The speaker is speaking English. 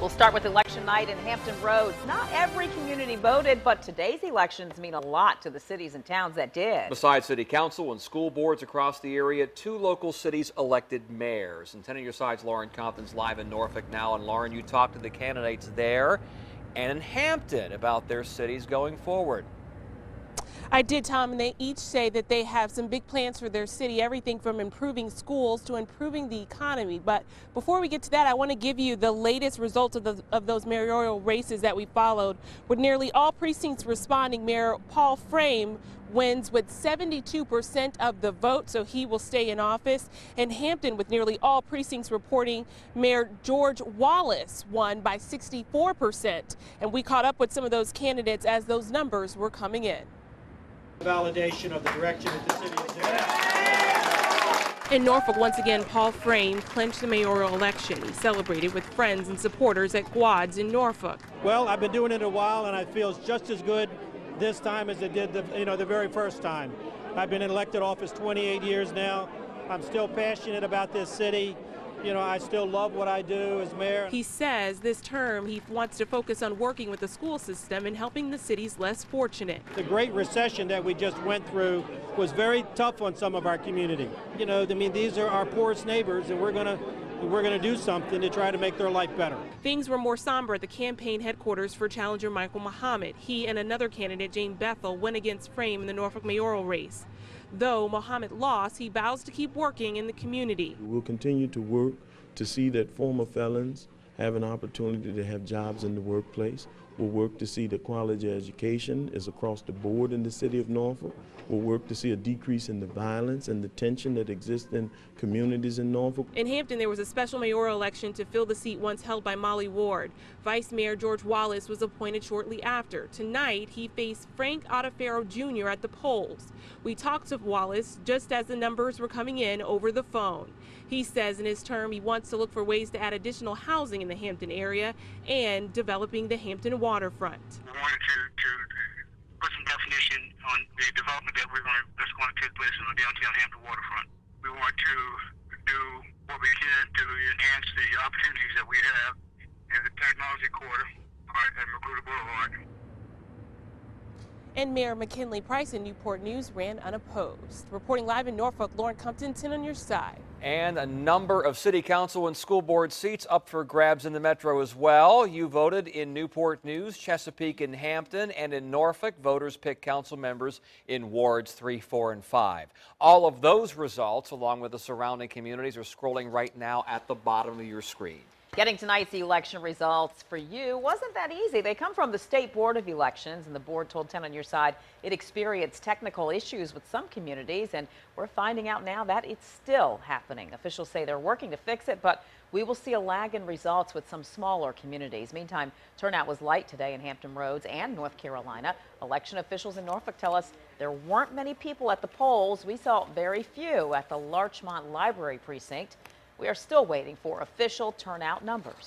We'll start with election night in Hampton Roads. Not every community voted, but today's elections mean a lot to the cities and towns that did. Besides city council and school boards across the area, two local cities elected mayors. And 10 on your sides, Lauren Compton's live in Norfolk now. And Lauren, you talked to the candidates there and in Hampton about their cities going forward. I did, Tom, and they each say that they have some big plans for their city, everything from improving schools to improving the economy. But before we get to that, I want to give you the latest results of, the, of those mayoral races that we followed. With nearly all precincts responding, Mayor Paul Fraim wins with 72% of the vote, so he will stay in office. And Hampton, with nearly all precincts reporting, Mayor George Wallace won by 64%. And we caught up with some of those candidates as those numbers were coming in validation of the direction that the city is in. In Norfolk, once again, Paul Fraim clinched the mayoral election. He celebrated with friends and supporters at Quads in Norfolk. Well, I've been doing it a while, and it feels just as good this time as it did the, you know, the very first time. I've been in elected office 28 years now. I'm still passionate about this city you know, I still love what I do as mayor. He says this term he wants to focus on working with the school system and helping the cities less fortunate. The great recession that we just went through was very tough on some of our community. You know, I mean, these are our poorest neighbors, and we're going to we're going to do something to try to make their life better. Things were more somber at the campaign headquarters for challenger Michael Muhammad. He and another candidate, Jane Bethel, went against Fraim in the Norfolk mayoral race. Though Muhammad lost, he vows to keep working in the community. We'll continue to work to see that former felons have an opportunity to have jobs in the workplace. We'll work to see that quality education is across the board in the city of Norfolk. We'll work to see a decrease in the violence and the tension that exists in communities in Norfolk. In Hampton, there was a special mayoral election to fill the seat once held by Molly Ward. Vice Mayor George Wallace was appointed shortly after. Tonight, he faced Frank Ottaferro Jr. at the polls. We talked to Wallace just as the numbers were coming in over the phone. He says in his term he wants to look for ways to add additional housing in the Hampton area and developing the Hampton waterfront. We wanted to, to put some definition on the development that we're going to, that's going to take place on the downtown Hampton waterfront. We want to do what we can to enhance the opportunities that we have in the technology quarter at Magruder Boulevard. And Mayor McKinley Price in Newport News ran unopposed. Reporting live in Norfolk, Lauren Compton, 10 on your side. And a number of city council and school board seats up for grabs in the metro as well. You voted in Newport News, Chesapeake, and Hampton, and in Norfolk, voters picked council members in wards 3, 4, and 5. All of those results, along with the surrounding communities, are scrolling right now at the bottom of your screen. Getting tonight's election results for you wasn't that easy. They come from the State Board of Elections, and the board told 10 on your side it experienced technical issues with some communities, and we're finding out now that it's still happening. Officials say they're working to fix it, but we will see a lag in results with some smaller communities. Meantime, turnout was light today in Hampton Roads and North Carolina. Election officials in Norfolk tell us there weren't many people at the polls. We saw very few at the Larchmont Library Precinct. We are still waiting for official turnout numbers.